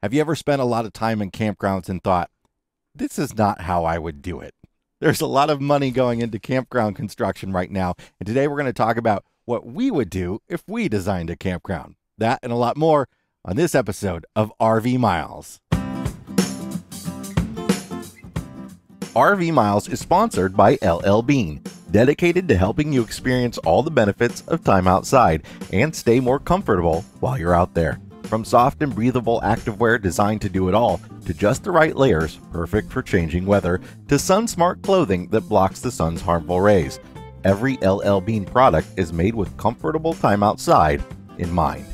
Have you ever spent a lot of time in campgrounds and thought, this is not how I would do it? There's a lot of money going into campground construction right now. And today we're going to talk about what we would do if we designed a campground. That and a lot more on this episode of RV Miles. RV Miles is sponsored by LL Bean, dedicated to helping you experience all the benefits of time outside and stay more comfortable while you're out there. From soft and breathable activewear designed to do it all, to just the right layers, perfect for changing weather, to sun smart clothing that blocks the sun's harmful rays. Every LL Bean product is made with comfortable time outside in mind.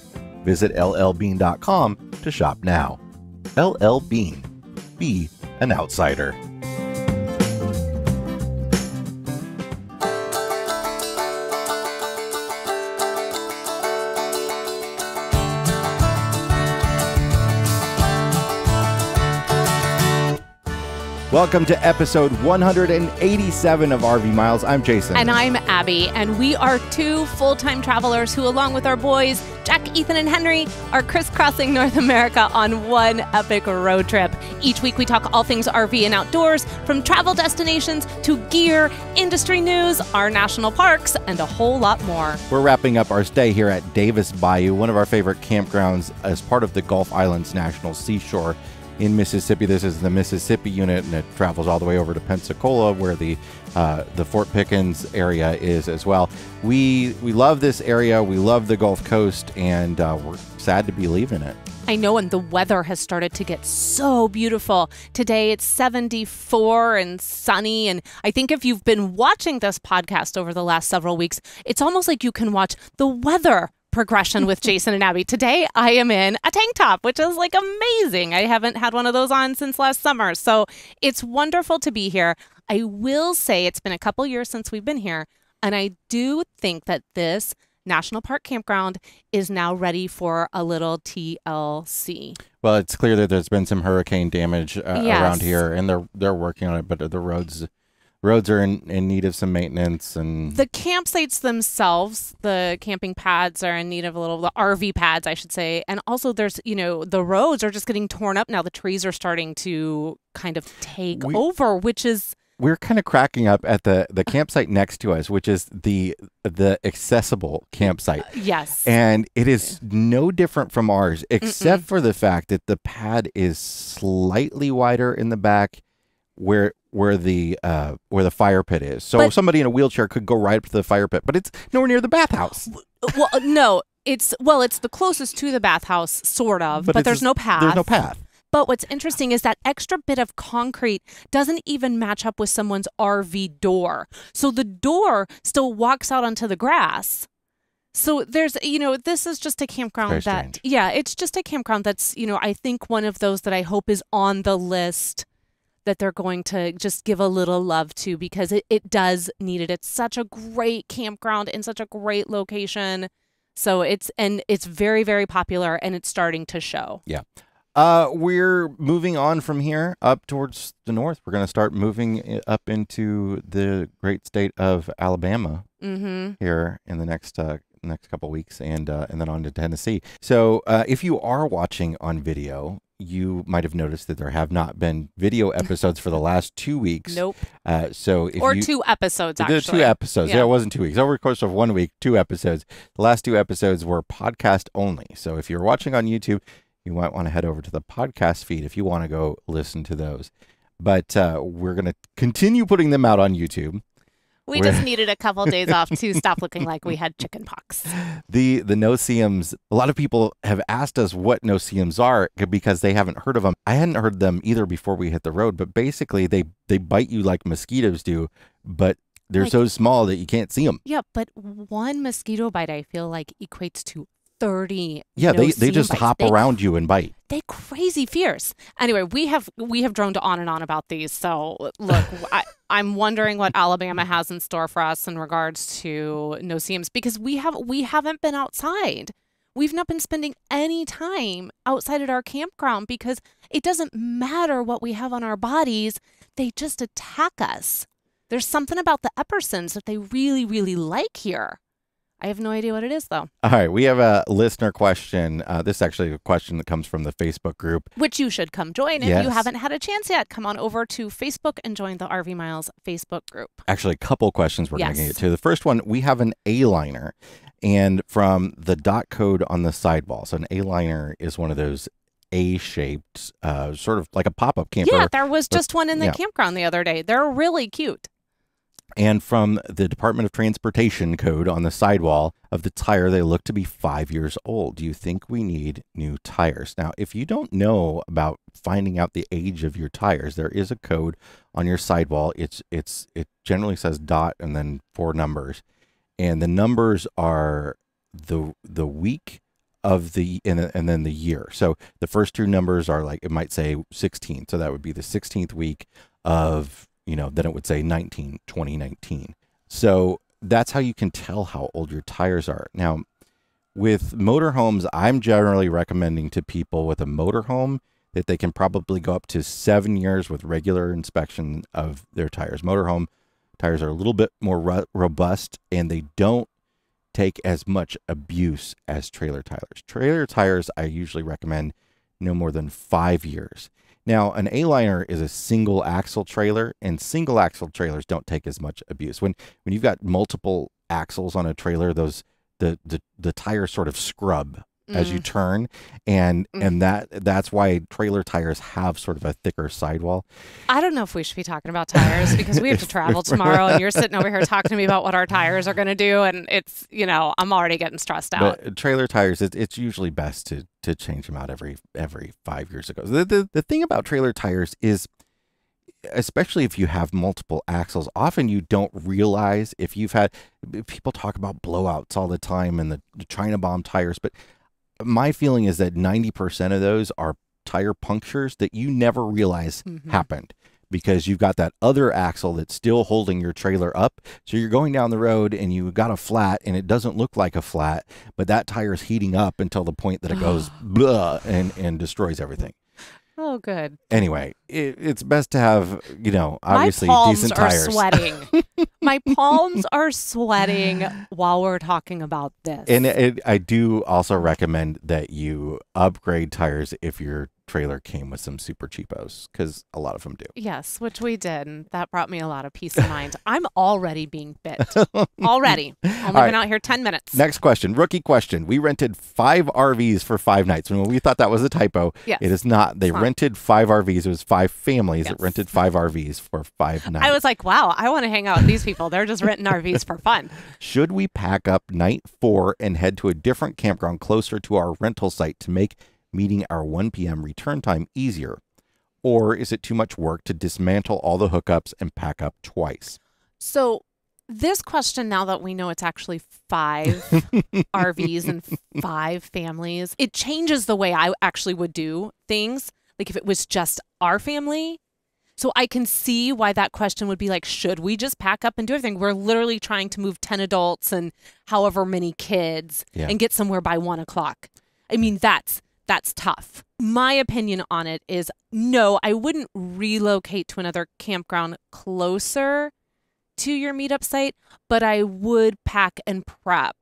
Visit llbean.com to shop now. LL Bean. Be an outsider. Welcome to episode 187 of RV Miles. I'm Jason. And I'm Abby, and we are two full time travelers who, along with our boys, Jack, Ethan, and Henry, are crisscrossing North America on one epic road trip. Each week, we talk all things RV and outdoors, from travel destinations to gear, industry news, our national parks, and a whole lot more. We're wrapping up our stay here at Davis Bayou, one of our favorite campgrounds as part of the Gulf Islands National Seashore in Mississippi. This is the Mississippi unit, and it travels all the way over to Pensacola, where the uh, the Fort Pickens area is as well. We we love this area. We love the Gulf Coast, and uh, we're sad to be leaving it. I know, and the weather has started to get so beautiful. Today it's 74 and sunny. And I think if you've been watching this podcast over the last several weeks, it's almost like you can watch the weather progression with Jason and Abby. Today I am in a tank top, which is like amazing. I haven't had one of those on since last summer. So it's wonderful to be here. I will say it's been a couple years since we've been here. And I do think that this National Park Campground is now ready for a little TLC. Well, it's clear that there's been some hurricane damage uh, yes. around here, and they're they're working on it. But the roads roads are in, in need of some maintenance and the campsites themselves the camping pads are in need of a little the rv pads i should say. And also there's you know the roads are just getting torn up now. The trees are starting to kind of take we, over which is we're kind of cracking up at the the campsite next to us which is the the accessible campsite. Uh, yes. And it is no different from ours except Mm-mm. for the fact that the pad is slightly wider in the back where where the uh, where the fire pit is. So but, somebody in a wheelchair could go right up to the fire pit, but it's nowhere near the bathhouse. Well, no, it's well, it's the closest to the bathhouse, sort of, but, but there's no path. There's no path. But what's interesting is that extra bit of concrete doesn't even match up with someone's RV door. So the door still walks out onto the grass. So there's, you know, this is just a campground that, yeah, it's just a campground that's, you know, I think one of those that I hope is on the list that they're going to just give a little love to because it, it does need it. It's such a great campground in such a great location. So it's and it's very, very popular and it's starting to show. Yeah. Uh, we're moving on from here up towards the north. We're going to start moving up into the great state of Alabama mm-hmm. here in the next uh, next couple weeks, and uh, and then on to Tennessee. So uh, if you are watching on video, you might have noticed that there have not been video episodes for the last two weeks. Nope. Uh, so or you, two episodes. Actually, two episodes. Yeah. yeah. it wasn't two weeks. Over the course of one week, two episodes. The last two episodes were podcast only. So if you're watching on YouTube, you might want to head over to the podcast feed if you want to go listen to those. But uh, we're going to continue putting them out on YouTube. We just needed a couple days off to stop looking like we had chicken pox. The the no-see-ums, a lot of people have asked us what no-see-ums are because they haven't heard of them. I hadn't heard them either before we hit the road, but basically they they bite you like mosquitoes do, but they're like, so small that you can't see them. Yeah, but one mosquito bite I feel like equates to 30 yeah they, they just bites. hop they, around you and bite. They crazy fierce. Anyway we have we have droned on and on about these so look I, i'm wondering what alabama has in store for us in regards to no-see-ums because we have we haven't been outside. We've not been spending any time outside at our campground because it doesn't matter what we have on our bodies. They just attack us. There's something about the eppersons that they really really like here I have no idea what it is though. All right, we have a listener question. Uh, this is actually a question that comes from the Facebook group. Which you should come join if you haven't had a chance yet. Come on over to Facebook and join the RV Miles Facebook group. Actually, a couple questions we're going to get to. The first one, we have an A liner, and from the dot code on the sidewall. So an A liner is one of those A shaped, uh, sort of like a pop up camper. yeah, there was just one in the yeah. campground the other day. They're really cute. And from the Department of Transportation code on the sidewall of the tire, they look to be five years old. Do you think we need new tires? Now, if you don't know about finding out the age of your tires, there is a code on your sidewall. It's it's it generally says dot and then four numbers, and the numbers are the the week of the and, and then the year. So the first two numbers are like it might say 16, so that would be the 16th week of you know then it would say 19 2019 so that's how you can tell how old your tires are. Now with motorhomes i'm generally recommending to people with a motorhome that they can probably go up to seven years with regular inspection of their tires. Motorhome tires are a little bit more ro- robust and they don't take as much abuse as trailer tires. Trailer tires i usually recommend no more than five years now, an A-liner is a single axle trailer, and single axle trailers don't take as much abuse. When when you've got multiple axles on a trailer, those the the, the tires sort of scrub as you Mm. turn, and Mm. and that that's why trailer tires have sort of a thicker sidewall. I don't know if we should be talking about tires because we have to travel tomorrow and you're sitting over here talking to me about what our tires are going to do. And it's, you know, I'm already getting stressed out. But trailer tires, it, it's usually best to to change them out every every five years ago. The, the the thing about trailer tires is, especially if you have multiple axles, often you don't realize if you've had people talk about blowouts all the time and the, the China bomb tires, but my feeling is that ninety percent of those are tire punctures that you never realize Mhm. happened because you've got that other axle that's still holding your trailer up. So you're going down the road and you got a flat and it doesn't look like a flat, but that tire is heating up until the point that it goes blah and, and destroys everything. Oh, good. Anyway, it, it's best to have, you know, obviously My palms decent are tires. sweating. My palms are sweating while we're talking about this. And it, I do also recommend that you upgrade tires if your trailer came with some super cheapos because a lot of them do. yes, which we did. And that brought me a lot of peace of mind. I'm already being bit. already. Only All been right. out here 10 minutes. Next question, rookie question. We rented five RVs for five nights. When we thought that was a typo, Yes. it is not. They It's not. rented five RVs. It was five families that rented five RVs for five nights. I was like, wow, I want to hang out with these people. They're just renting RVs for fun. Should we pack up night four and head to a different campground closer to our rental site to make meeting our 1 p.m. return time easier? Or is it too much work to dismantle all the hookups and pack up twice? So, this question, now that we know it's actually five RVs and five families, it changes the way I actually would do things. Like if it was just our family. So I can see why that question would be like, should we just pack up and do everything? We're literally trying to move 10 adults and however many kids Yeah. and get somewhere by one o'clock. I mean, that's that's tough. My opinion on it is no, I wouldn't relocate to another campground closer to your meetup site, but I would pack and prep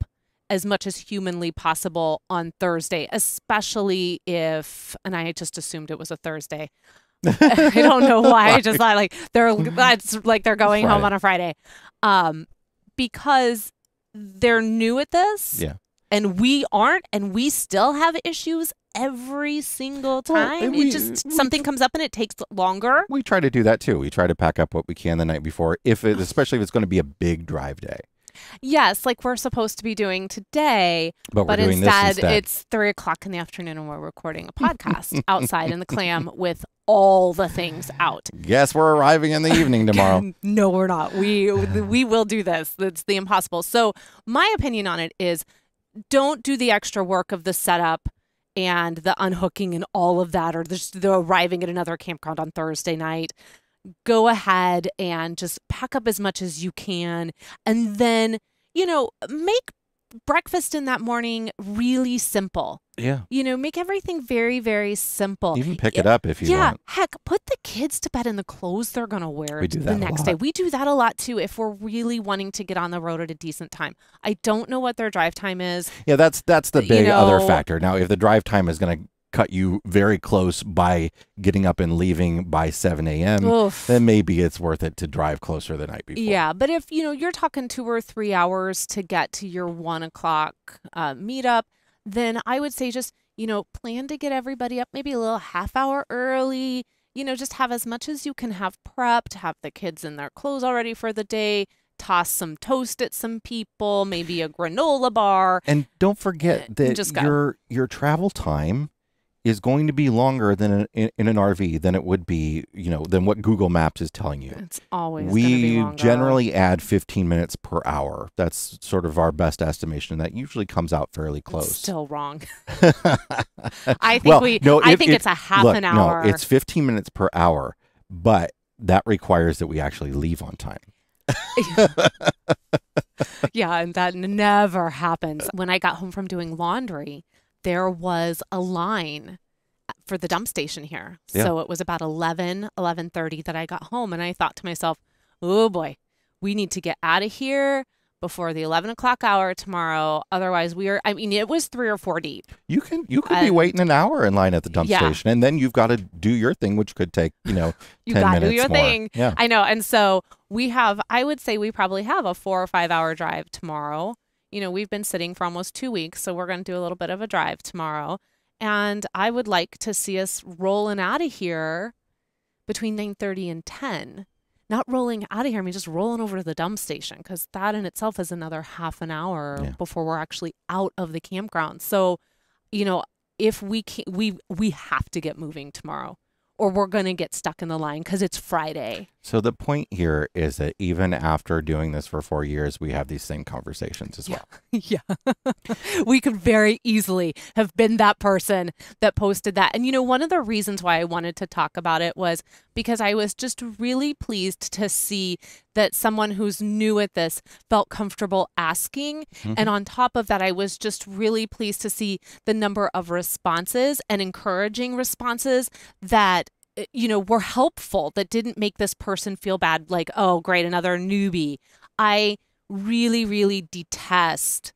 as much as humanly possible on Thursday, especially if, and I just assumed it was a Thursday. I don't know why. I just thought like they're that's like they're going home on a Friday, um, because they're new at this, Yeah. And we aren't, and we still have issues every single Well, time. it we- just we- something comes up and it takes longer. We try to do that too. We try to pack up what we can the night before, if it, especially if it's going to be a big drive day. Yes, like we're supposed to be doing today, But, but instead, instead. it's three o'clock in the afternoon and we're recording a podcast outside in the clam with all the things out. Guess we're arriving in the evening tomorrow. no, we're not. We we will do this. It's the impossible. So my opinion on it is, don't do the extra work of the setup and the unhooking and all of that, or just the arriving at another campground on Thursday night. Go ahead and just pack up as much as you can, and then you know make breakfast in that morning really simple. Yeah. You know, make everything very, very simple. Even pick it up if you yeah, want. heck, put the kids to bed in the clothes they're going to wear We do the next day. We do that a lot too if we're really wanting to get on the road at a decent time. I don't know what their drive time is. Yeah, that's that's the You big other factor. Now, if the drive time is going to cut you very close by getting up and leaving by 7 a.m., Oof. then maybe it's worth it to drive closer the night before. Yeah, but if you know you're talking two or three hours to get to your one o'clock uh, meetup, then I would say just you know plan to get everybody up maybe a little half hour early. You know, just have as much as you can have prepped. Have the kids in their clothes already for the day. Toss some toast at some people, maybe a granola bar. And don't forget that just your your travel time is going to be longer than an, in, in an RV than it would be, you know, than what Google Maps is telling you. It's always We generally add 15 minutes per hour. That's sort of our best estimation. That usually comes out fairly It's close. still wrong. I think Well, we. no, I it- think it- it's a half Look, an hour. No, it's 15 minutes per hour, but that requires that we actually leave on time. Yeah, and that never happens. When I got home from doing laundry, there was a line for the dump station here. Yeah. So it was about 11, 11:30 that I got home and I thought to myself, "Oh boy, we need to get out of here before the 11 o'clock hour tomorrow. Otherwise, we are, I mean, it was three or four deep. You can you could be waiting an hour in line at the dump Yeah. station, and then you've got to do your thing, which could take you know You 10 got to minutes do your more. thing. Yeah, I know. And so we have, I would say we probably have a four or five hour drive tomorrow. You know, we've been sitting for almost two weeks, so we're going to do a little bit of a drive tomorrow. And I would like to see us rolling out of here between 9:30 and 10. Not rolling out of here, I mean just rolling over to the dump station because that in itself is another half an hour Yeah. before we're actually out of the campground. So, you know, if we can, we we have to get moving tomorrow, or we're gonna get stuck in the line because it's Friday. So the point here is that even after doing this for four years, we have these same conversations as well. Yeah. we could very easily have been that person that posted that. And you know, one of the reasons why I wanted to talk about it was because I was just really pleased to see that someone who's new at this felt comfortable asking. And on top of that, I was just really pleased to see the number of responses and encouraging responses that uh, you know were helpful that didn't make this person feel bad like oh great another newbie i really really detest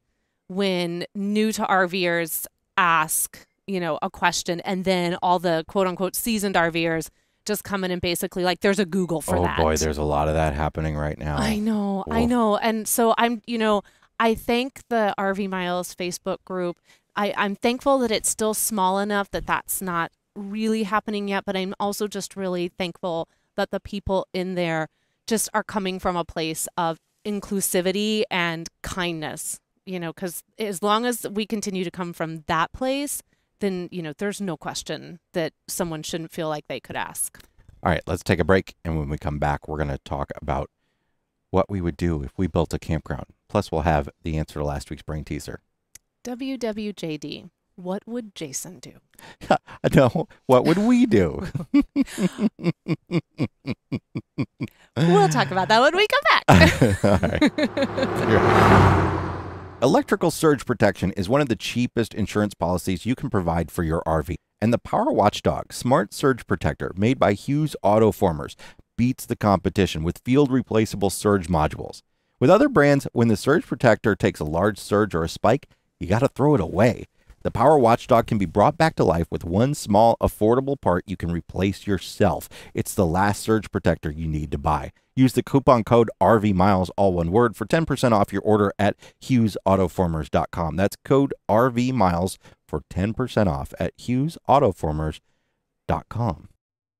when new to rvers ask you know a question and then all the quote unquote seasoned rvers just come in and basically like there's a google for oh that boy, there's a lot of that happening right now. I know, I know. And so I'm, you know, I thank the RV Miles Facebook group. I, I'm thankful that it's still small enough that that's not really happening yet, but I'm also just really thankful that the people in there just are coming from a place of inclusivity and kindness, you know, because as long as we continue to come from that place, then, you know, there's no question that someone shouldn't feel like they could ask. All right, let's take a break, and when we come back, we're going to talk about what we would do if we built a campground. Plus, we'll have the answer to last week's brain teaser. WWJD, what would Jason do? no, what would we do? We'll talk about that when we come back. All right. Electrical surge protection is one of the cheapest insurance policies you can provide for your RV. And the Power Watchdog Smart Surge Protector, made by Hughes Autoformers, beats the competition with field replaceable surge modules. With other brands, when the surge protector takes a large surge or a spike, you got to throw it away. The Power Watchdog can be brought back to life with one small, affordable part you can replace yourself. It's the last surge protector you need to buy. Use the coupon code RVMiles, all one word, for 10% off your order at HughesAutoformers.com. That's code RVMiles for 10% off at HughesAutoformers.com.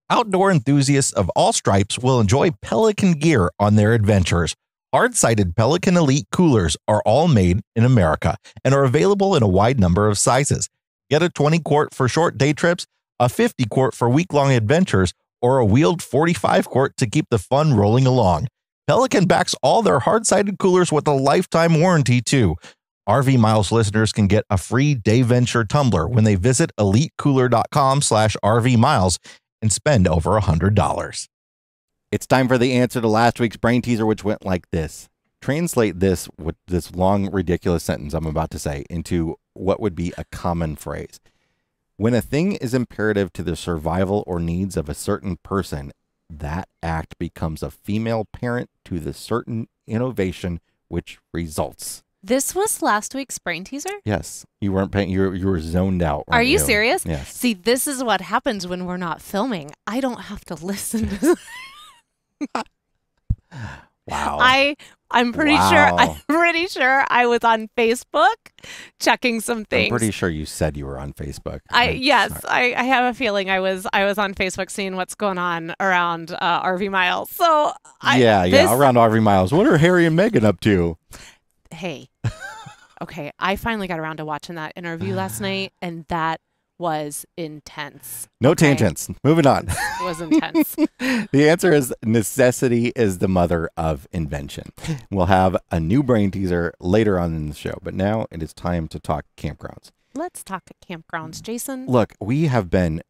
Outdoor enthusiasts of all stripes will enjoy Pelican gear on their adventures. Hard sided Pelican Elite coolers are all made in America and are available in a wide number of sizes. Get a 20 quart for short day trips, a 50 quart for week long adventures, or a wheeled 45 quart to keep the fun rolling along. Pelican backs all their hard sided coolers with a lifetime warranty, too. RV Miles listeners can get a free day venture tumbler when they visit elitecooler.com slash RV Miles and spend over $100. It's time for the answer to last week's brain teaser, which went like this translate this what this long ridiculous sentence I'm about to say into what would be a common phrase. When a thing is imperative to the survival or needs of a certain person, that act becomes a female parent to the certain innovation which results. This was last week's brain teaser? Yes, you weren't paying. You were, you were zoned out. Are weren't you serious? Yes. See, this is what happens when we're not filming. I don't have to listen to Wow. I I'm pretty sure I'm pretty sure I was on Facebook checking some things. I'm pretty sure you said you were on Facebook. I I'm yes. I, I have a feeling I was I was on Facebook seeing what's going on around uh, RV Miles. So I, yeah, yeah. this- Around RV Miles. What are Harry and Meghan up to? hey, okay, I finally got around to watching that interview last night, and that was intense. No Okay. tangents. Moving on. It was intense. the answer is necessity is the mother of invention. We'll have a new brain teaser later on in the show, but now it is time to talk campgrounds. Let's talk campgrounds, Jason. Look, we have been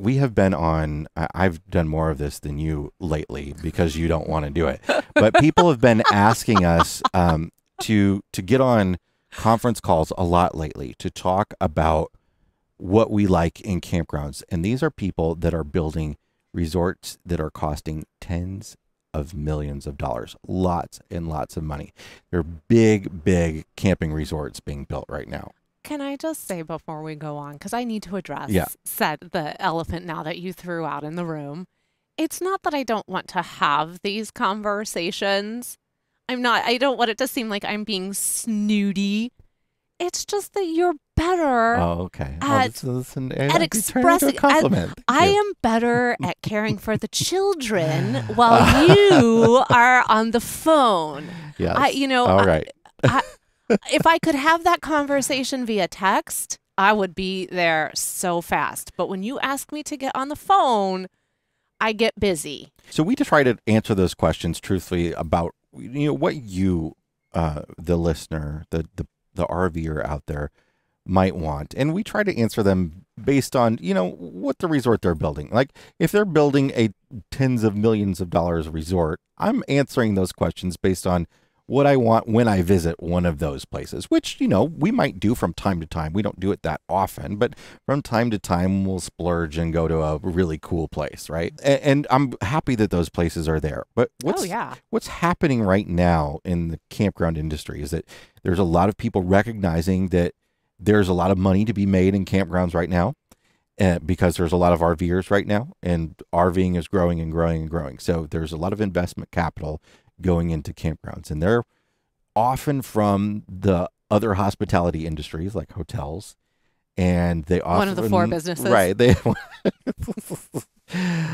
we have been on I've done more of this than you lately because you don't want to do it. But people have been asking us um, to to get on conference calls a lot lately to talk about what we like in campgrounds. And these are people that are building resorts that are costing tens of millions of dollars. Lots and lots of money. They're big, big camping resorts being built right now. Can I just say before we go on, because I need to address Yeah. said the elephant now that you threw out in the room. It's not that I don't want to have these conversations. I'm not. I don't want it to seem like I'm being snooty. It's just that you're better. Oh, okay. Well, at- this at I'll be turning it into expressing- a compliment. Thank I am better at caring for the children while you are on the phone. Yes. I, you know, All I- right. if I could have that conversation via text, I would be there so fast. But when you ask me to get on the phone, I get busy. So we try to answer those questions truthfully about you know what you, uh, the listener, the the the RVer out there, might want, and we try to answer them based on you know what the resort they're building. Like if they're building a tens of millions of dollars resort, I'm answering those questions based on what I want when I visit one of those places, which, you know, we might do from time to time. We don't do it that often, but from time to time we'll splurge and go to a really cool place, right? And, I'm happy that those places are there. But what's oh yeah, what's happening right now in the campground industry is that there's a lot of people recognizing that there's a lot of money to be made in campgrounds right now uh, because there's a lot of RVers right now and RVing is growing and growing and growing. So there's a lot of investment capital going into campgrounds. And they're often from the other hospitality industries like hotels. And they often One of the four businesses. right. They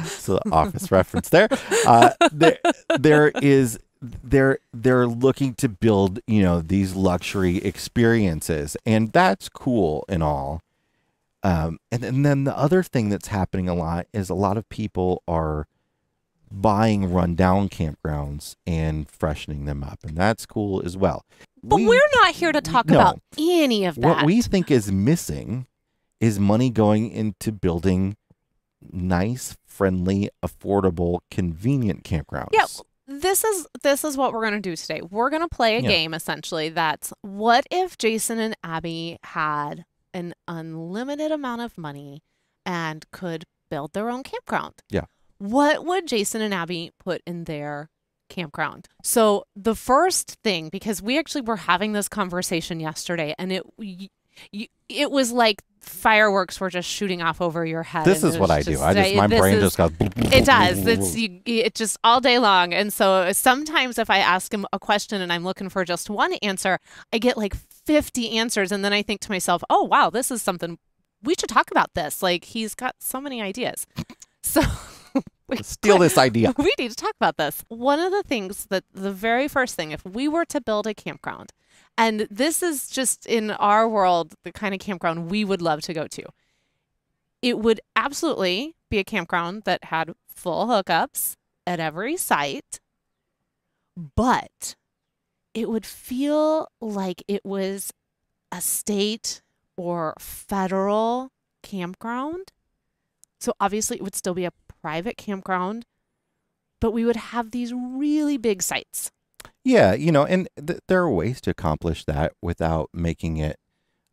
so the office reference there. Uh, there there is they're they're looking to build you know these luxury experiences. And that's cool and all. Um, and, and then the other thing that's happening a lot is a lot of people are buying rundown campgrounds and freshening them up and that's cool as well but We- are not here to talk no. about any of that. what we think is missing is money going into building nice friendly affordable convenient campgrounds Yeah, this is this is what we're going to do today. We're going to play a Yeah. game essentially that's what if Jason and Abby had an unlimited amount of money and could build their own campground? Yeah. What would Jason and Abby put in their campground? So the first thing because we actually were having this conversation yesterday and it it was like fireworks were just shooting off over your head. this is what i do i just my brain is- just goes it does. It's you, it just all day long. And so sometimes if I ask him a question and I'm looking for just one answer, I get like 50 answers and then I think to myself, "Oh, wow, this is something we should talk about this." Like he's got so many ideas. So steal this idea we need to talk about this. One of the things that the very first thing, if we were to build a campground, and this is just in our world, the kind of campground we would love to go to, it would absolutely be a campground that had full hookups at every site, but it would feel like it was a state or federal campground. So obviously, it would still be a private campground, but we would have these really big sites. Yeah, you know, and th- there are ways to accomplish that without making it.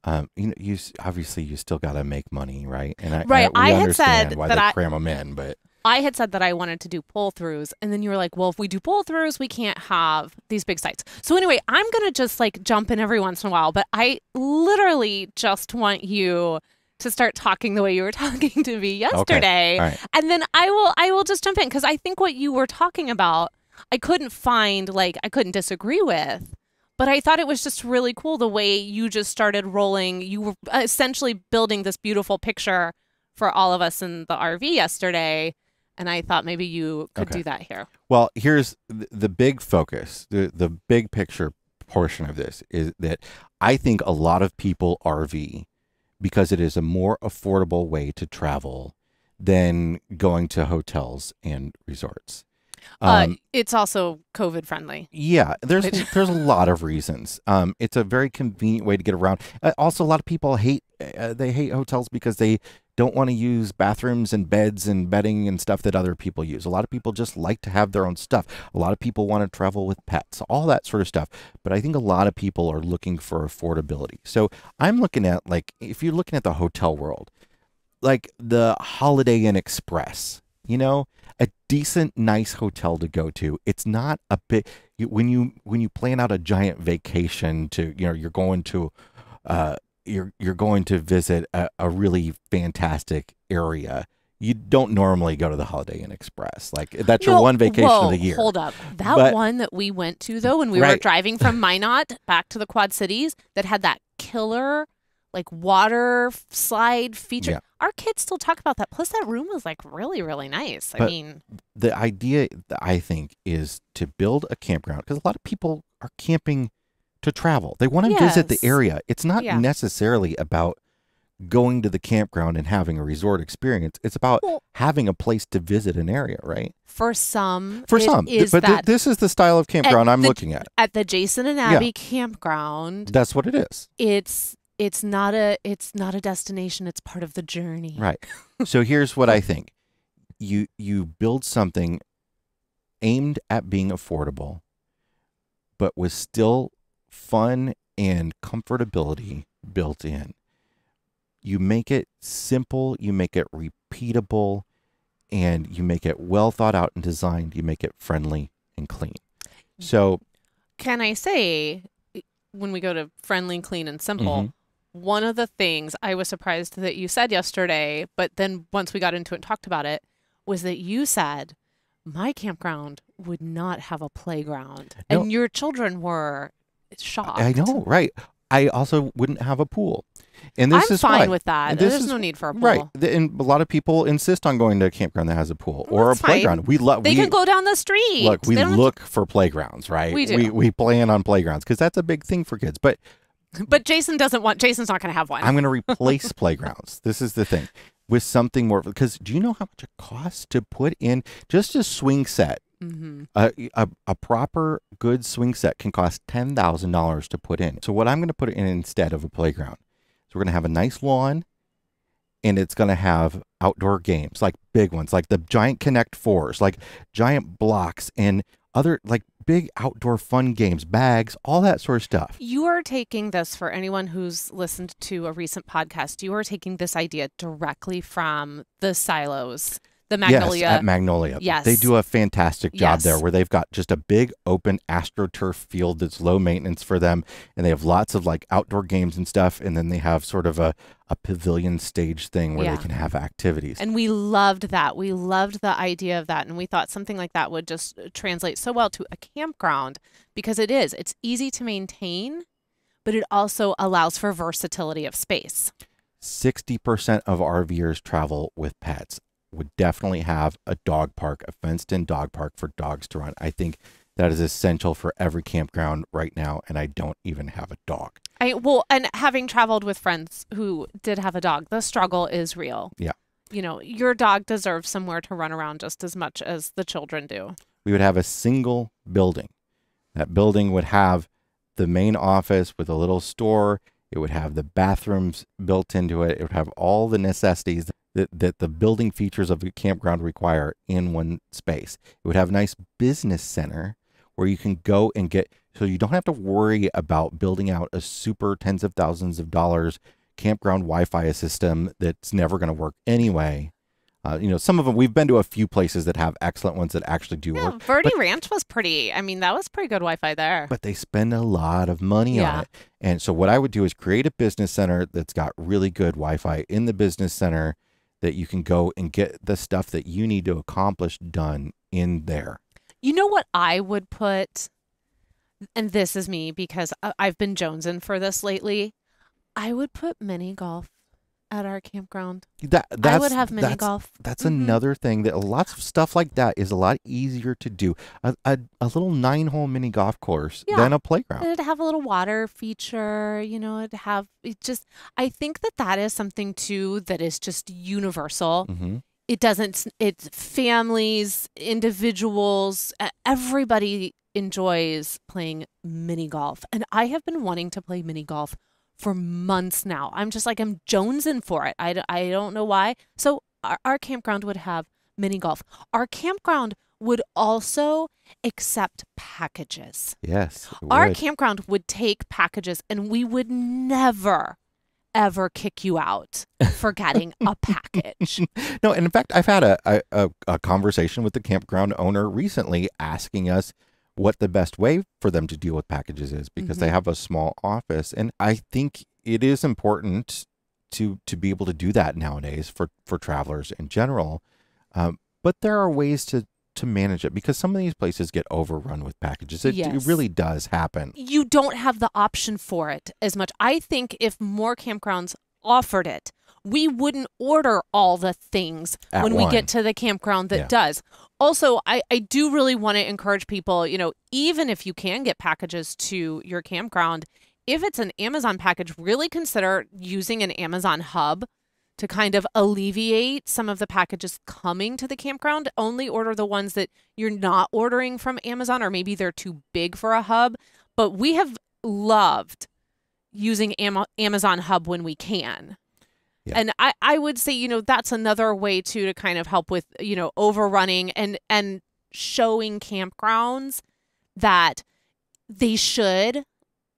Um, you know, you obviously you still got to make money, right? And I, Right, I, I had said why that they I- cram them in, but I had said that I wanted to do pull throughs, and then you were like, well, if we do pull throughs, we can't have these big sites. So, anyway, I'm going to just like jump in every once in a while, but I literally just want you to start talking the way you were talking to me yesterday. all right. And then I will I will just jump in because I think what you were talking about, I couldn't find like I couldn't disagree with. But I thought it was just really cool the way you just started rolling. You were essentially building this beautiful picture for all of us in the RV yesterday. And I thought maybe you could Okay. do that here. Well, here's the, the big focus, the the big picture portion of this is that I think a lot of people RV because it is a more affordable way to travel than going to hotels and resorts. uh, Um, it's also COVID friendly. yeah, there's there's a lot of reasons. Um, it's a very convenient way to get around. Uh, also, a lot of people hate uh, they hate hotels because they don't want to use bathrooms and beds and bedding and stuff that other people use. A lot of people just like to have their own stuff. A lot of people want to travel with pets, all that sort of stuff. But I think a lot of people are looking for affordability. So I'm looking at like if you're looking at the hotel world, like the Holiday Inn Express, you know, a decent, nice hotel to go to. It's not a bit when you when you plan out a giant vacation to you know you're going to uh you're you're going to visit a, a really fantastic area. You don't normally go to the Holiday Inn Express. Like that's your one vacation whoa, of the year. Hold up. That But- one that we went to though when we were driving from Minot back to the Quad Cities that had that killer like water slide feature. Yeah. Our kids still talk about that. Plus that room was like really really nice. I mean, the idea I think is to build a campground because a lot of people are camping to travel. They want to visit the area. It's not Yeah. necessarily about going to the campground and having a resort experience. It's about Well- having a place to visit an area, right? for some For some, is but th- this is the style of campground I'm the- looking at. at the Jason and Yeah. Abby campground, That's what it is, it's it's not a it's not a destination, it's part of the journey. right? so here's what I think: you you build something aimed at being affordable, but with still fun and comfortability built in. You make it simple, you make it repeatable, and you make it well thought out and designed. You make it friendly and clean. So, Can I say when we go to friendly, clean and simple, Mhm. one of the things I was surprised that you said yesterday, but then once we got into it and talked about it, was that you said my campground would not have a playground. No. And your children were shocked. I know, right? I also wouldn't have a pool, and this I'm is fine why. with that. This There's is- no need for a pool. Right, and a lot of people insist on going to a campground that has a pool Well, or a fine. playground. We love. They we, can go down the street. Look, we They don't have look for playgrounds, right? We do. We, we plan on playgrounds because that's a big thing for kids. But but Jason doesn't want. Jason's not going to have one. I'm going to replace playgrounds. This is the thing with something more because do you know how much it costs to put in just a swing set? Hmm A, a, a proper good swing set can cost ten thousand dollars to put in. So what I'm going to put in instead of a playground, so we're going to have a nice lawn, and it's going to have outdoor games like big ones, like the giant Connect Fours, like giant blocks, and other like big outdoor fun games, bags, all that sort of stuff. You are taking this for anyone who's listened to a recent podcast. You are taking this idea directly from the silos, the Magnolia. Yes, at Magnolia. Yes. They do a fantastic job there where they've got just a big open astroturf field that's low maintenance for them. And they have lots of like outdoor games and stuff. And then they have sort of a, a pavilion stage thing where Yeah. they can have activities. And we loved that. We loved the idea of that. And we thought something like that would just uh, translate so well to a campground because it is. It's easy to maintain, but it also allows for versatility of space. 60% of RVers travel with pets would definitely have a dog park, a fenced in dog park for dogs to run. I think that is essential for every campground right now. And I don't even have a dog. I well, and having traveled with friends who did have a dog, the struggle is real. Yeah. You know, your dog deserves somewhere to run around just as much as the children do. we would have a single building. That building would have the main office with a little store. It would have the bathrooms built into it. It would have all the necessities that, that the building features of a campground require in one space. It would have a nice business center where you can go and get so you don't have to worry about building out a super tens of thousands of dollars campground Wi-Fi system that's never going to work anyway. Uh, you know, some of them we've been to a few places that have excellent ones that actually do Yeah, work, Verde Ranch was pretty. I mean, that was pretty good Wi-Fi there. but they spend a lot of money Yeah. on it. And so what I would do is create a business center that's got really good Wi-Fi in the business center that you can go and get the stuff that you need to accomplish done in there. You know what I would put, and this is me because I've been jonesing for this lately. I would put mini golf at our campground. That that's I would have mini that's, golf. That's Mhm. another thing that lots of stuff like that is a lot easier to do. A, a, a little nine hole mini golf course Yeah. than a playground. It'd have a little water feature, you know. It'd have it just. I think that that is something too that is just universal. hmm It doesn't. It's families, individuals, everybody enjoys playing mini golf, and I have been wanting to play mini golf for months now. I'm just like I'm jonesing for it. I, I don't know why. So our, our campground would have mini golf. Our campground would also accept packages. Yes. Our would. campground would take packages and we would never ever kick you out for getting a package. no, and in fact, I've had a, a, a conversation with the campground owner recently asking us what the best way for them to deal with packages is because they Mhm. have a small office. And I think it is important to to be able to do that nowadays for, for travelers in general. Um, but there are ways to, to manage it because some of these places get overrun with packages. It, it really does happen. you don't have the option for it as much. I think if more campgrounds offered it, we wouldn't order all the things At when we get to the campground that Yeah. does. Also, I, I do really want to encourage people, you know, even if you can get packages to your campground, if it's an Amazon package, really consider using an Amazon hub to kind of alleviate some of the packages coming to the campground. Only order the ones that you're not ordering from Amazon, or maybe they're too big for a hub. But we have loved using Am- Amazon Hub when we can. Yeah. And I, I would say, you know, that's another way too to kind of help with, you know, overrunning and and showing campgrounds that they should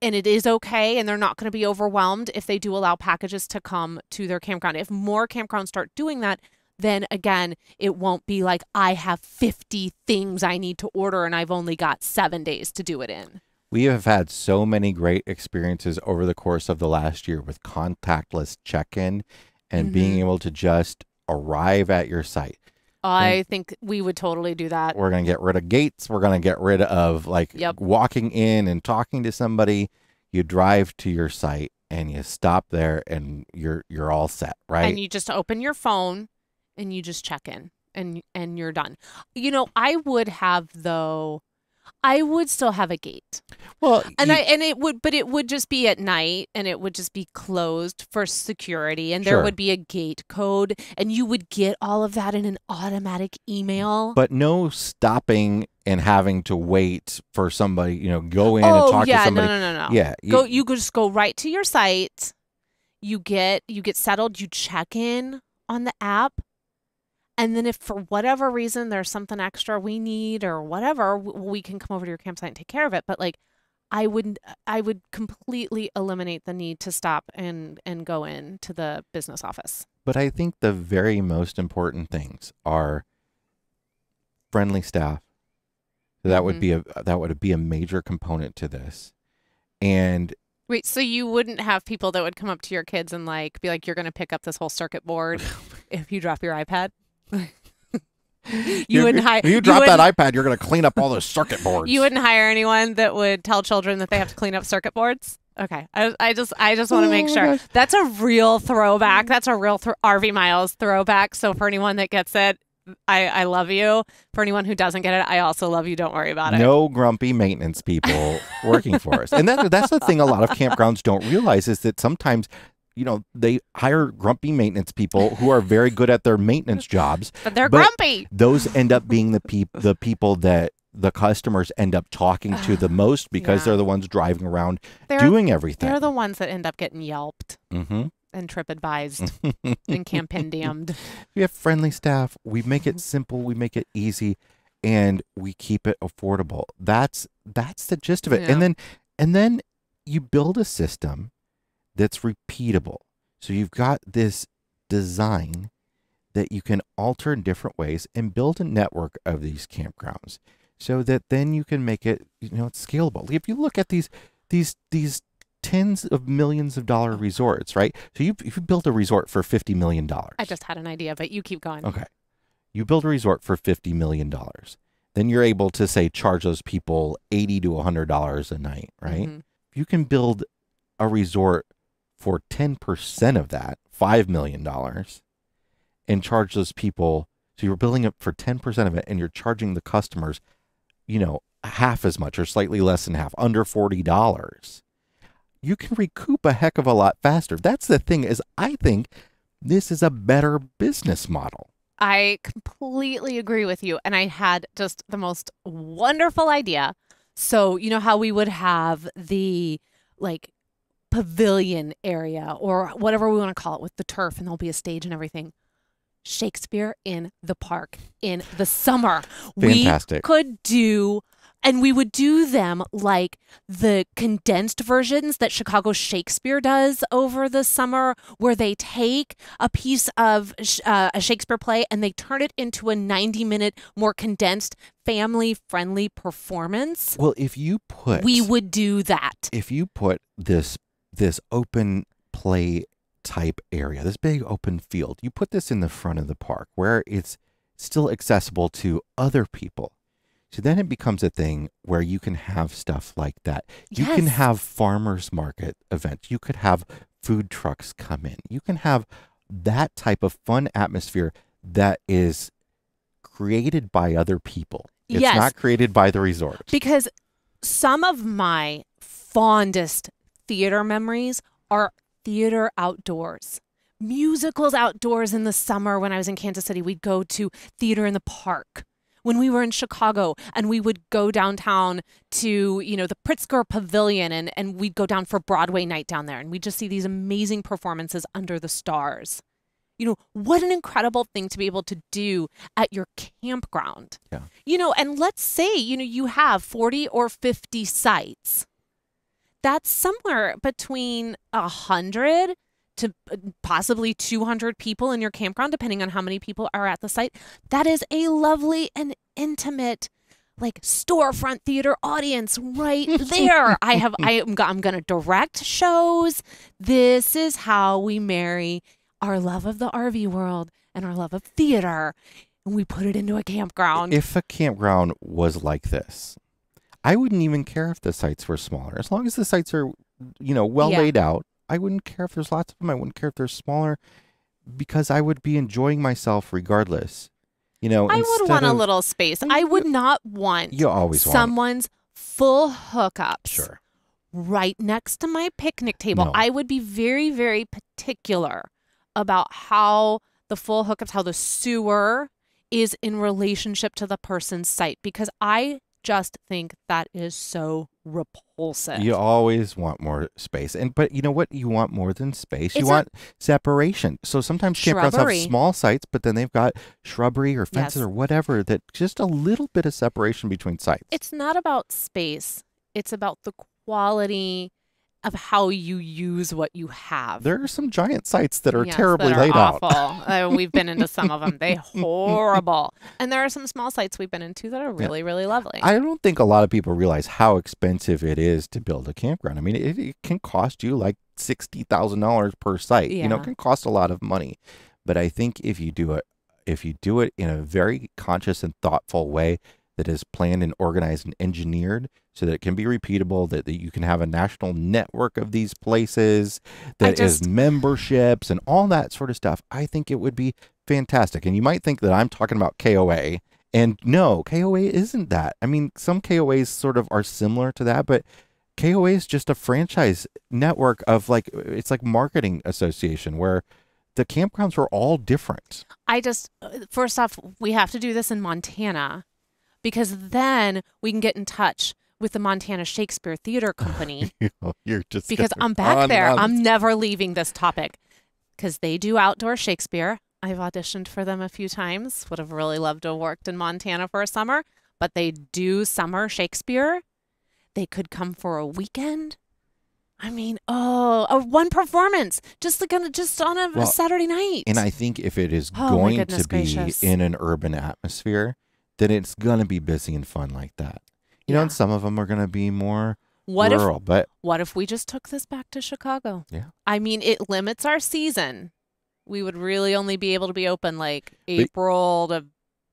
and it is okay and they're not going to be overwhelmed if they do allow packages to come to their campground. If more campgrounds start doing that, then again, it won't be like I have 50 things I need to order and I've only got 7 days to do it in. We have had so many great experiences over the course of the last year with contactless check in and being Mhm. able to just arrive at your site. I think we would totally do that. We're going to get rid of gates. We're going to get rid of like Yep. walking in and talking to somebody. You drive to your site and you stop there and you're you're all set, right? and you just open your phone and you just check in and and you're done. You know, I would have though I would still have a gate. well, And you- I and it would but it would just be at night and it would just be closed for security and there Sure. would be a gate code and you would get all of that in an automatic email. but no stopping and having to wait for somebody, you know, go in oh and talk yeah, to somebody. no no no no. Yeah, go you could just go right to your site you get you get settled you check in on the app and then if for whatever reason there's something extra we need or whatever we can come over to your campsite and take care of it but like i would i would completely eliminate the need to stop and and go in to the business office But I think the very most important things are friendly staff. That would Mhm. be a that would be a major component to this. And wait so you wouldn't have people that would come up to your kids and like be like you're going to pick up this whole circuit board if you drop your ipad you wouldn't hire If you you drop wouldn't- that iPad, you're going to clean up all those circuit boards. You wouldn't hire anyone that would tell children that they have to clean up circuit boards. Okay, I, I just I just want to Oh make sure gosh. that's a real throwback. Mm. That's a real th- RV Miles throwback. So for anyone that gets it, I I love you. For anyone who doesn't get it, I also love you. Don't worry about it. no grumpy maintenance people working for us. And that, that's the thing a lot of campgrounds don't realize is that sometimes, you know, they hire grumpy maintenance people who are very good at their maintenance jobs. but they're but- grumpy. Those end up being the peop- the people that the customers end up talking to the most because Yeah. they're the ones driving around They're doing everything. they're the ones that end up getting yelped hmm and trip advised and campendiumed. We have friendly staff. We make it simple. We make it easy. and we keep it affordable. That's that's the gist of it. Yeah. And then and then you build a system that's repeatable. So you've got this design that you can alter in different ways and build a network of these campgrounds so that then you can make it you know it's scalable. If you look at these these these tens of millions of dollar resorts, right? So you if you build a resort for 50 million dollars. I just had an idea, but you keep going. Okay. You build a resort for $50 million. Then you're able to say charge those people 80 to $100 a night, right? Mhm. You can build a resort for 10% of that, $5 million, and charge those people, so you're building it for 10% of it and you're charging the customers, you know, half as much or slightly less than half, under $40. You can recoup a heck of a lot faster. That's the thing is I think this is a better business model. I completely agree with you. And I had just the most wonderful idea. So, you know how we would have the like pavilion area or whatever we want to call it with the turf and there'll be a stage and everything. Shakespeare in the park in the summer. Fantastic. We could do and we would do them like the condensed versions that Chicago Shakespeare does over the summer, where they take a piece of uh, a Shakespeare play and they turn it into a 90 minute, more condensed, family friendly performance. Well, if you put We would do that. if you put this this open play type area, this big open field, you put this in the front of the park where it's still accessible to other people. So then it becomes a thing where you can have stuff like that. You can have farmers market events. You could have food trucks come in. You can have that type of fun atmosphere that is created by other people. It's Yes. not created by the resort. Because some of my fondest theater memories are theater outdoors. Musicals outdoors in the summer when I was in Kansas City. We'd go to theater in the park. When we were in Chicago and we would go downtown to, you know, the Pritzker Pavilion and, and we'd go down for Broadway night down there and we'd just see these amazing performances under the stars. You know, what an incredible thing to be able to do at your campground. Yeah. You know, and let's say, you know, you have 40 or 50 sites. That's somewhere between a 100 to uh, possibly 200 people in your campground, depending on how many people are at the site. That is a lovely and intimate like storefront theater audience right there. I have I am I'm going to direct shows. This is how we marry our love of the RV world and our love of theater and we put it into a campground. If a campground was like this, I wouldn't even care if the sites were smaller. As long as the sites are, you know, well Yeah. laid out, I wouldn't care if there's lots of them. I wouldn't care if they're smaller because I would be enjoying myself regardless. You know, I would want a little space. Mm, I would not want You always someone's full hookups sure. right next to my picnic table. No. I would be very, very particular about how the full hookups, how the sewer is in relationship to the person's site because I just think that is so repulsive. You always want more space, and but you know what? You want more than space. You It's a- want separation. So sometimes campgrounds have small sites, but then they've got shrubbery or fences Yes. or whatever that just a little bit of separation between sites. It's not about space, it's about the quality of how you use what you have. there are some giant sites that are Yes, terribly that are laid out. awful. uh, we've been into some of them. They horrible. And there are some small sites we've been into that are really, really lovely. I don't think a lot of people realize how expensive it is to build a campground. I mean, it, it can cost you like sixty thousand dollars per site. Yeah. You know, it can cost a lot of money. But I think if you do it, if you do it in a very conscious and thoughtful way that is planned and organized and engineered, so that it can be repeatable, that, that you can have a national network of these places, that just- memberships and all that sort of stuff, I think it would be fantastic. And you might think that I'm talking about KOA, and no, KOA isn't that. I mean, some KOAs sort of are similar to that, but KOA is just a franchise network of like it's like marketing association where the campgrounds are all different. I just, uh, first off, we have to do this in Montana because then we can get in touch with the Montana Shakespeare Theater Company You're just because I'm back there. on. I'm never leaving this topic because they do outdoor Shakespeare. I've auditioned for them a few times. Would have really loved to have worked in Montana for a summer, but they do summer Shakespeare. They could come for a weekend. I mean, oh, a one performance, just like on just on a Well, Saturday night. And I think if it is Oh, going to be gracious. in an urban atmosphere, then it's going to be busy and fun like that. You know, and some of them are going to be more what if rural, but what if we just took this back to Chicago? Yeah. I mean, it limits our season. We would really only be able to be open like April to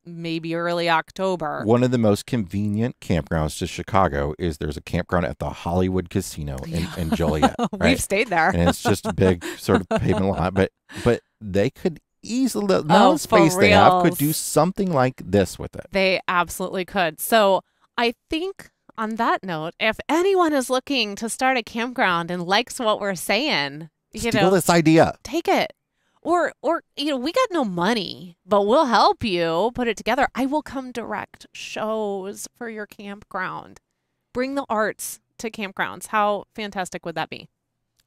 maybe early October. one of the most convenient campgrounds to Chicago is there's a campground at the Hollywood Casino in, in Joliet, We've stayed there. and it's just a big sort of pavement lot, but but they could easily the oh, amount Oh, of space they have could do something like this with it. They absolutely could. So I think on that note, if anyone is looking to start a campground and likes what we're saying, you Steal know, this idea. take it. Or or you know, we got no money, but we'll help you put it together. I will come direct shows for your campground. Bring the arts to campgrounds. How fantastic would that be?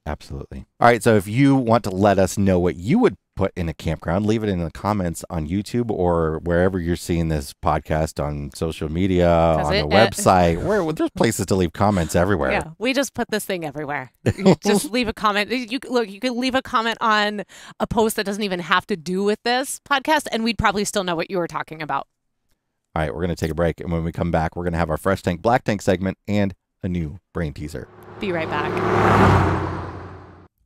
Absolutely. All right. So if you want to let us know what you would put in a campground, leave it in the comments on YouTube or wherever you're seeing this podcast on social media, on it- the website. where well, there's places to leave comments everywhere. Yeah, we just put this thing everywhere. Just leave a comment. You look, you could leave a comment on a post that doesn't even have to do with this podcast, and we'd probably still know what you were talking about. All right. We're going to take a break. And when we come back, we're going to have our Fresh Tank Black Tank segment and a new brain teaser. Be right back.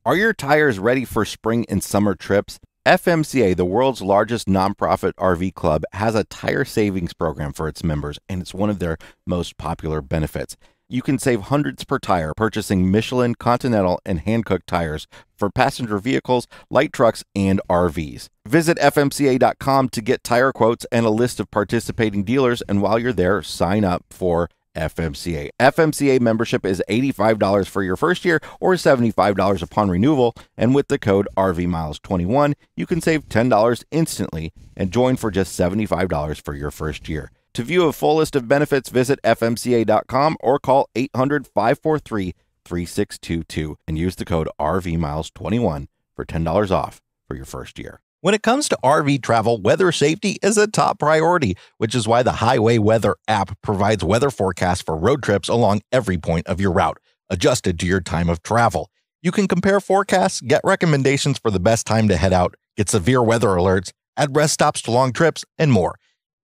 Are your tires ready for spring and summer trips? FMCA, the world's largest nonprofit RV club, has a tire savings program for its members, and it's one of their most popular benefits. You can save hundreds per tire purchasing Michelin, Continental, and Hankook tires for passenger vehicles, light trucks, and RVs. Visit FMCA.com to get tire quotes and a list of participating dealers, and while you're there, sign up for FMCA. FMCA membership is $85 for your first year or $75 upon renewal, and with the code RVMiles21, you can save $10 instantly and join for just $75 for your first year. To view a full list of benefits, visit FMCA.com or call 800 543 3622 and use the code RVMiles21 for $10 off for your first year. When it comes to RV travel, weather safety is a top priority, which is why the Highway Weather app provides weather forecasts for road trips along every point of your route, adjusted to your time of travel. You can compare forecasts, get recommendations for the best time to head out, get severe weather alerts, add rest stops to long trips, and more.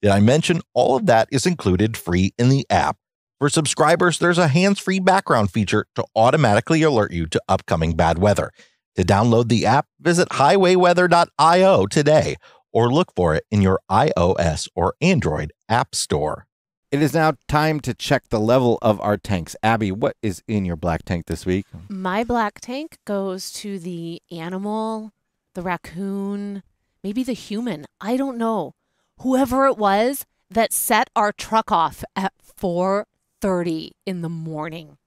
Did I mention all of that is included free in the app? For subscribers, there's a hands free background feature to automatically alert you to upcoming bad weather. To download the app, visit highwayweather.io today or look for it in your iOS or Android app store. It is now time to check the level of our tanks. Abby, what is in your black tank this week? My black tank goes to the animal, the raccoon, maybe the human. I don't know. Whoever it was that set our truck off at 4:30 in the morning.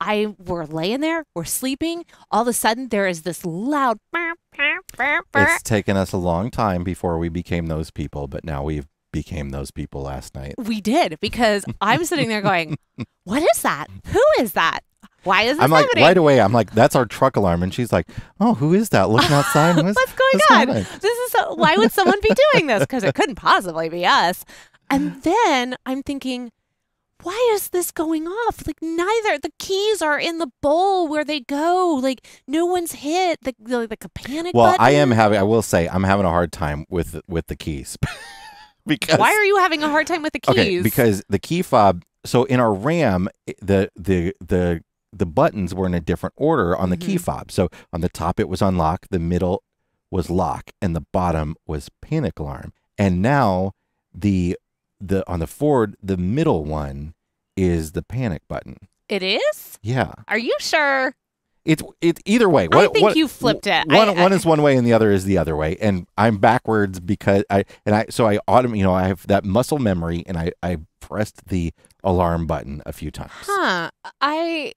I were laying there, we're sleeping. All of a sudden, there is this loud. It's taken us a long time before we became those people, but now we've became those people last night. We did because I'm sitting there going, "What is that? Who is that? Why is this I'm like happening? right away. I'm like, that's our truck alarm, and she's like, oh, who is that looking outside? What's, What's going what's on? This is so, why would someone be doing this? Because it couldn't possibly be us. And then I'm thinking, why is this going off? Like neither the keys are in the bowl where they go. Like no one's hit the the, the panic Well, button. I am having. I will say, I'm having a hard time with with the keys because Why are you having a hard time with the keys? okay because the key fob. So in our RAM, the the the the buttons were in a different order on the key Mhm. fob. So on the top it was unlock, the middle was lock, and the bottom was panic alarm. And now the the on the Ford, the middle one is the panic button. it is. Yeah. Are you sure? It's it's either way. I think what- you flipped it. One I- one I- is one way and the other is the other way, and I'm backwards because I and I so I autom you know I have that muscle memory and I I pressed the alarm button a few times. Huh. I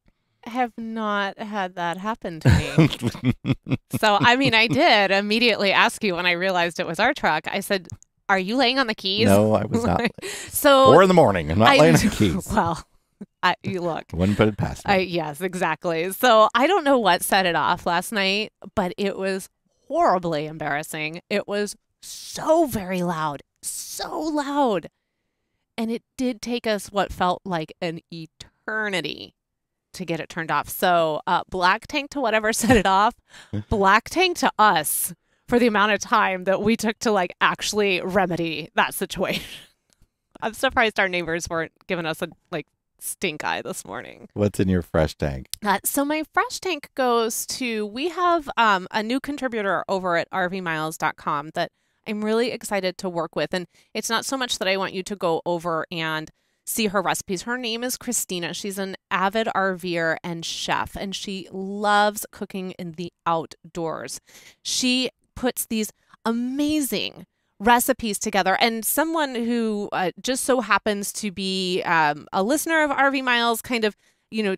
have not had that happen to me. so, I mean, I did immediately ask you when I realized it was our truck. I said, Are you laying on the keys? no, I was not. so, Four in the morning. I'm not I, laying on the keys. Well, I, you look. Wouldn't put it past me. I, yes, exactly. So, I don't know what set it off last night, but it was horribly embarrassing. It was so very loud, so loud. And it did take us what felt like an eternity to get it turned off. So, uh, black tank to whatever set it off, black tank to us for the amount of time that we took to like actually remedy that situation. I'm surprised our neighbors weren't giving us a like stink eye this morning. What's in your fresh tank? Uh, so my fresh tank goes to we have um, a new contributor over at rvmiles.com that I'm really excited to work with, and it's not so much that I want you to go over and see her recipes. Her name is Christina. She's an avid RVer and chef, and she loves cooking in the outdoors. She puts these amazing recipes together. And someone who uh, just so happens to be um, a listener of RV Miles kind of, you know,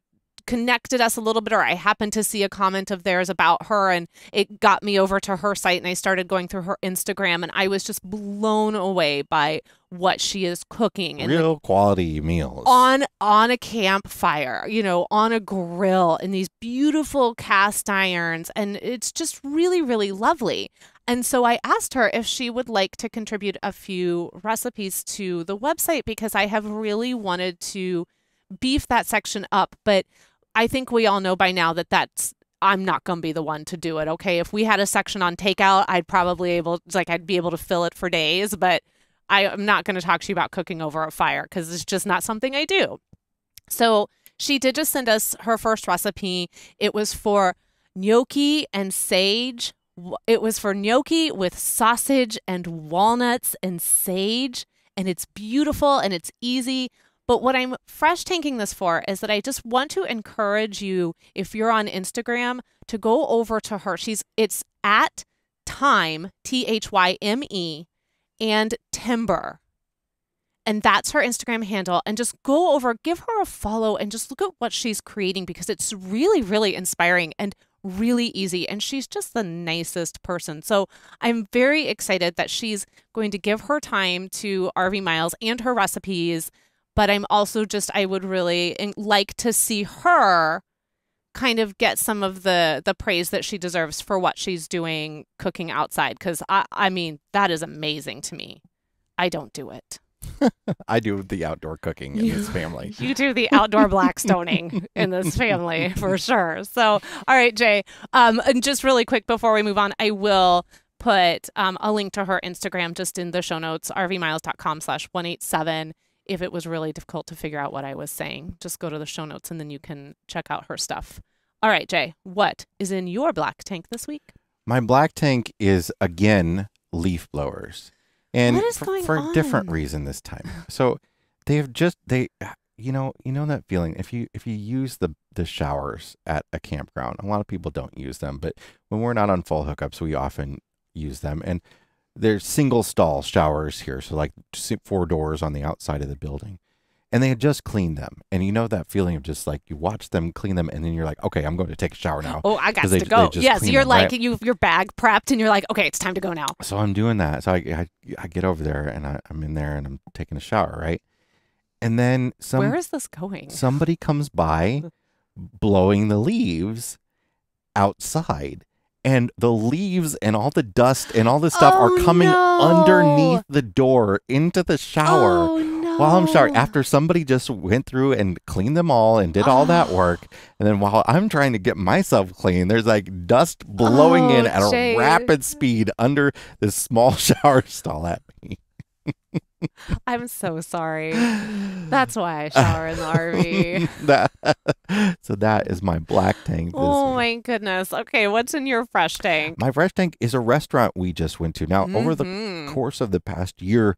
connected us a little bit, or I happened to see a comment of theirs about her, and it got me over to her site, and I started going through her Instagram, and I was just blown away by what she is cooking and Real quality meals. on on a campfire, you know, on a grill in these beautiful cast irons and it's just really really lovely. And so I asked her if she would like to contribute a few recipes to the website because I have really wanted to beef that section up, but I think we all know by now that that's I'm not going to be the one to do it, okay? If we had a section on takeout, I'd probably able like I'd be able to fill it for days, but I am not going to talk to you about cooking over a fire because it's just not something I do. So she did just send us her first recipe. It was for gnocchi and sage. It was for gnocchi with sausage and walnuts and sage. And it's beautiful and it's easy. But what I'm fresh tanking this for is that I just want to encourage you, if you're on Instagram, to go over to her. She's it's at Thyme T H Y M E and Timber. And that's her Instagram handle. And just go over, give her a follow, and just look at what she's creating because it's really, really inspiring and really easy. And she's just the nicest person. So I'm very excited that she's going to give her time to RV Miles and her recipes. But I'm also just, I would really like to see her kind of get some of the the praise that she deserves for what she's doing cooking outside because I, I mean that is amazing to me. I don't do it. I do the outdoor cooking in this family. you do the outdoor blackstoning in this family for sure. So all right jay um and just really quick before we move on i will put um, a link to her instagram just in the show notes rvmiles.com slash 187 if it was really difficult to figure out what i was saying just go to the show notes and then you can check out her stuff all right jay what is in your black tank this week My black tank is again leaf blowers, and for, for a different reason this time. So they have just they, you know, you know that feeling if you if you use the the showers at a campground. A lot of people don't use them, but when we're not on full hookups, we often use them. And there's single stall showers here, so like four doors on the outside of the building. And they had just cleaned them, and you know that feeling of just like you watch them clean them, and then you're like, okay, I'm going to take a shower now. Oh, I got they- to go. Yes, you're them, like right? you your bag prepped, and you're like, okay, it's time to go now. So I'm doing that. So I, I, I get over there and I, I'm in there and I'm taking a shower, right? And then some Where is this going? somebody comes by blowing the leaves outside. And the leaves and all the dust and all the stuff Oh, are coming no. underneath the door into the shower Oh no! while I'm showering. After somebody just went through and cleaned them all and did all ah. that Oh. work. And then while I'm trying to get myself clean, there's like dust blowing in Oh, at a rapid speed under this small shower stall at me. I'm so sorry. That's why I shower in the RV. That- so that is my black tank. Oh week. my goodness. Okay, what's in your fresh tank? My fresh tank is a restaurant we just went to. Now, over the Mhm. course of the past year,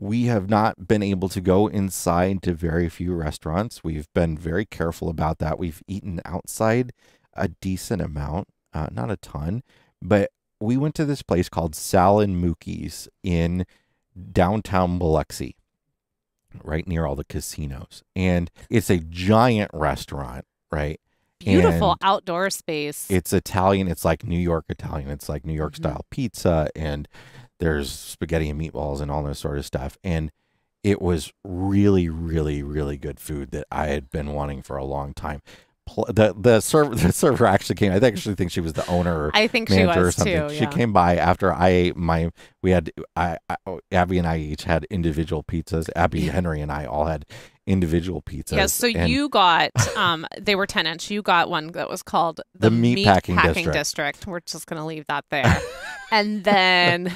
we have not been able to go inside to very few restaurants. We've been very careful about that. We've eaten outside a decent amount, uh, not a ton, but we went to this place called Sal and Mookie's in downtown Biloxi, right near all the casinos. And it's a giant restaurant, right? Beautiful and outdoor space. It's Italian. It's like New York Italian. It's like New York Mhm. style pizza, and there's spaghetti and meatballs and all this sort of stuff. And it was really, really, really good food that I had been wanting for a long time. Pl- the the server the server actually came. I actually think she was the owner. Or I think she manager or was something. too. She came by after I ate my. We had I, I Abby and I each had individual pizzas. Abby, Henry, and I all had individual pizzas. Yes, so and you got um they were 10 inch. You got one that was called The meat packing district. district. We're just going to leave that there. and then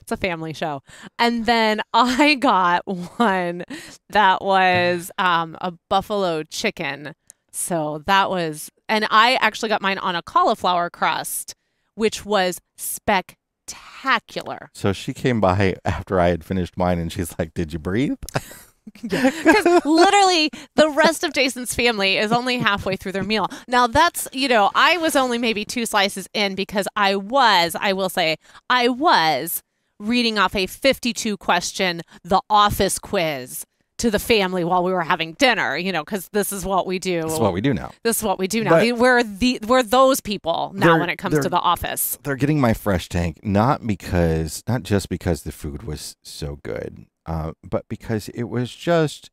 it's a family show. And then I got one that was um a buffalo chicken. So that was and I actually got mine on a cauliflower crust, which was spectacular. So she came by after I had finished mine, and she's like, "Did you breathe?" Because literally, the rest of Jason's family is only halfway through their meal. Now, that's, you know, I was only maybe two slices in because I was, I will say, I was reading off a 52 question The Office quiz to the family while we were having dinner, you know, because this is what we do. That's what we do now. This is what we do now. But- we're the we're those people now when it comes to the office. They're getting my fresh tank not because not just because the food was so good, uh, but because it was just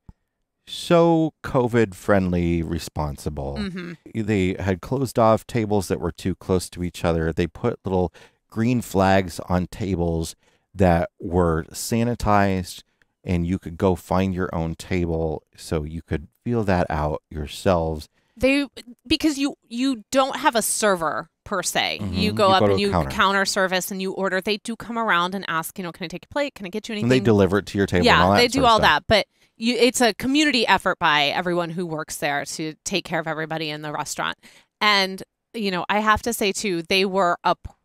so COVID friendly, responsible. hmm They had closed off tables that were too close to each other. They put little green flags on tables that were sanitized and you could go find your own table so you could feel that out yourselves. They because you you don't have a server per se. Mhm. You go You up go and you counter. counter. service and you order. They do come around and ask, you know, can I take your plate? Can I get you anything? And they deliver it to your table. and yeah, all that they do all that, but you it's a community effort by everyone who works there to take care of everybody in the restaurant. And you know, I have to say too, they were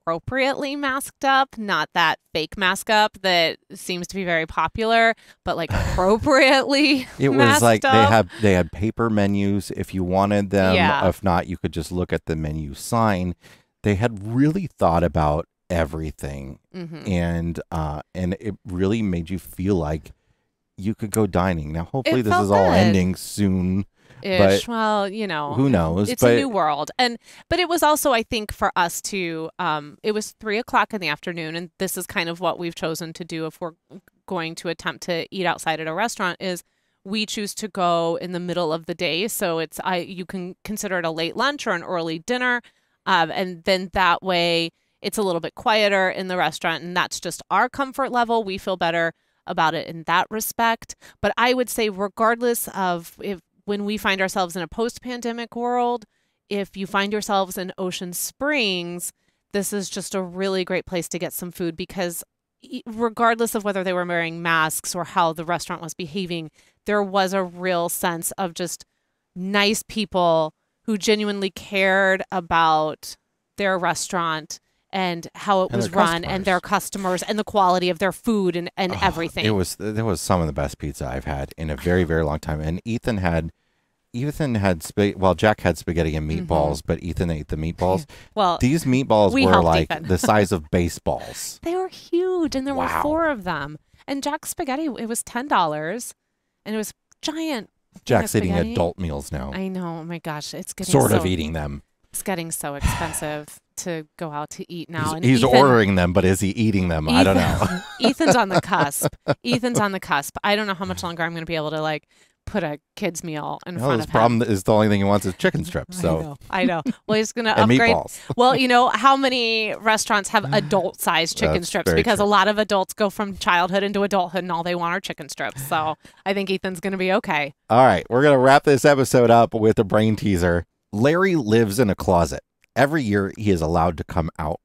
appropriately masked up, not that fake mask up that seems to be very popular, but like appropriately. It was like they up. had they had paper menus if you wanted them. Yeah. If not, you could just look at the menu sign. They had really thought about everything, Mhm. and uh, and it really made you feel like you could go dining. Now, hopefully, this felt is all good. ending soon. Ish. Well, you know, Who knows? it's but a new world and but it was also i think for us to um it was three o'clock in the afternoon and this is kind of what we've chosen to do if we're going to attempt to eat outside at a restaurant is we choose to go in the middle of the day so it's i you can consider it a late lunch or an early dinner um, and then that way it's a little bit quieter in the restaurant and that's just our comfort level we feel better about it in that respect but i would say regardless of if when we find ourselves in a post-pandemic world if you find yourselves in ocean springs this is just a really great place to get some food because regardless of whether they were wearing masks or how the restaurant was behaving there was a real sense of just nice people who genuinely cared about their restaurant and how it And was run and their customers and the quality of their food and, and Oh, everything. It was there was some of the best pizza I've had in a very very long time. And Ethan had Ethan had sp- well Jack had spaghetti and Mm-hmm. meatballs, but Ethan ate the meatballs. well, These meatballs We were like the size of baseballs. They were huge, and there were four of them. And Jack's spaghetti, it was ten dollars, and it was giant. Jack's eating adult meals now. I know. Oh my gosh, it's getting Sort so, of eating them. It's getting so expensive to go out to eat now. He's, and he's Ethan- ordering them, but is he eating them? I don't know. Ethan's on the cusp. Ethan's on the cusp. I don't know how much longer I'm going to be able to like put a kid's meal in Well, front his of problem is the only thing he wants is chicken strips. I So know. I know. Well, he's going to upgrade meatballs. Well, you know how many restaurants have adult-sized chicken That's strips because true. a lot of adults go from childhood into adulthood and all they want are chicken strips. So I think Ethan's going to be okay. All right, we're going to wrap this episode up with a brain teaser. Larry lives in a closet. Every year, he is allowed to come out.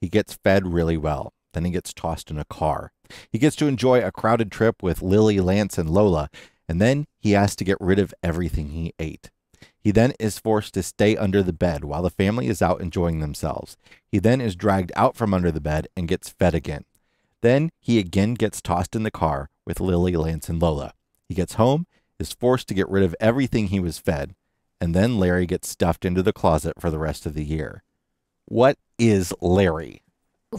He gets fed really well. Then he gets tossed in a car. He gets to enjoy a crowded trip with Lily, Lance, and Lola. And then he has to get rid of everything he ate. He then is forced to stay under the bed while the family is out enjoying themselves. He then is dragged out from under the bed and gets fed again. Then he again gets tossed in the car with Lily, Lance, and Lola. He gets home, is forced to get rid of everything he was fed, and then Larry gets stuffed into the closet for the rest of the year. What is Larry?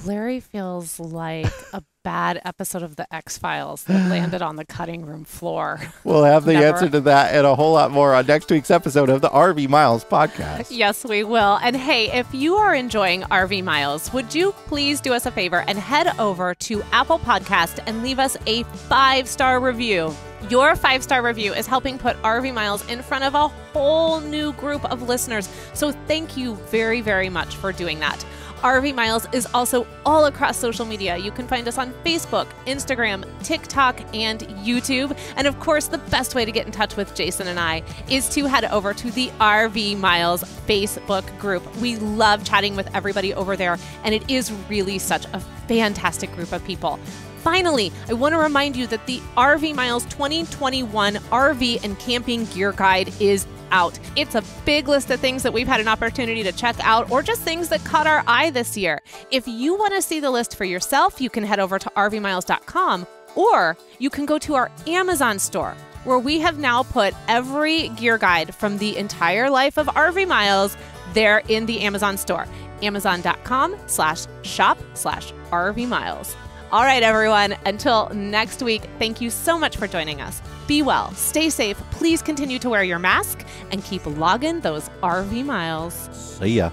Larry feels like a bad episode of The X Files that landed on the cutting room floor. We'll have the Never. answer to that and a whole lot more on next week's episode of the RV Miles podcast. Yes, we will. And hey, if you are enjoying RV Miles, would you please do us a favor and head over to Apple Podcast and leave us a five star review? Your five star review is helping put RV Miles in front of a whole new group of listeners. So thank you very, very much for doing that. RV Miles is also all across social media. You can find us on Facebook, Instagram, TikTok, and YouTube. And of course, the best way to get in touch with Jason and I is to head over to the RV Miles Facebook group. We love chatting with everybody over there, and it is really such a fantastic group of people. Finally, I want to remind you that the RV Miles 2021 RV and Camping Gear Guide is out. It's a big list of things that we've had an opportunity to check out or just things that caught our eye this year. If you want to see the list for yourself, you can head over to rvmiles.com or you can go to our Amazon store where we have now put every gear guide from the entire life of RV Miles there in the Amazon store. Amazon.com slash shop slash RV Miles. All right, everyone. Until next week, thank you so much for joining us. Be well, stay safe. Please continue to wear your mask and keep logging those RV miles. See ya.